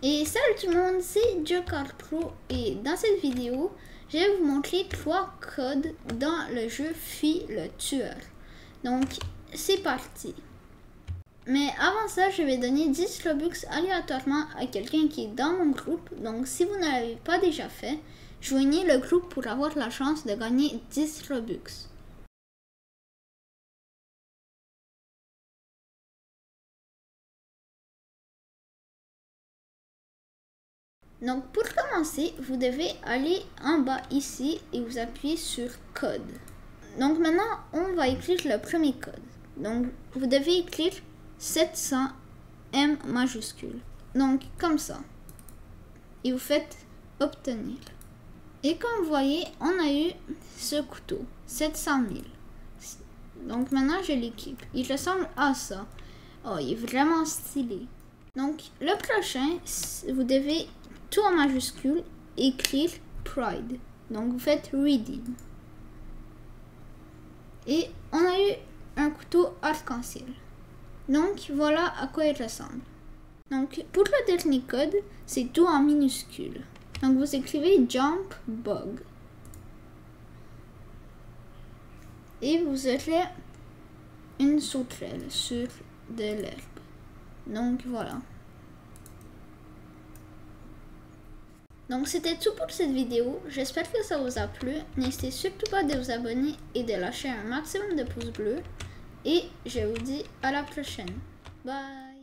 tout le monde, c'est Pro et dans cette vidéo, je vais vous montrer trois codes dans le jeu Fi le tueur. Donc, c'est parti. Mais avant ça, je vais donner 10 Robux aléatoirement à quelqu'un qui est dans mon groupe. Donc, si vous ne l'avez pas déjà fait, joignez le groupe pour avoir la chance de gagner 10 Robux. Donc pour commencer, vous devez aller en bas ici et vous appuyez sur code. Donc maintenant, on va écrire le premier code. Donc vous devez écrire 700 M majuscule. Donc comme ça. Et vous faites obtenir. Et comme vous voyez, on a eu ce couteau, 700 000. Donc maintenant, je l'équipe. Il ressemble à ça. Oh, il est vraiment stylé. Donc le prochain, vous devez tout en majuscule, écrire Pride. Donc vous faites Reading. Et on a eu un couteau arc-en-ciel. Donc voilà à quoi il ressemble. Donc pour le dernier code, c'est tout en minuscule. Donc vous écrivez Jump Bug. Et vous aurez une sauterelle sur de l'herbe. Donc voilà. Donc c'était tout pour cette vidéo, j'espère que ça vous a plu. N'hésitez surtout pas de vous abonner et de lâcher un maximum de pouces bleus. Et je vous dis à la prochaine. Bye